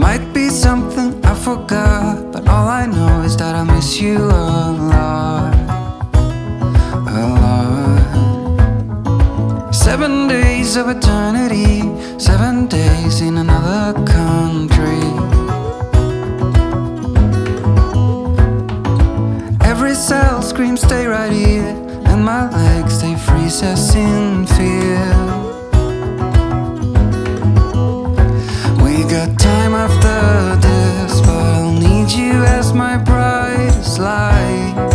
might be something I forgot, but all I know is that I miss you a lot. A lot. Seven days of eternity, seven days in another country. Every cell screams, stay right here, and my legs they freeze us in fear. got time after this, but I'll need you as my brightest light.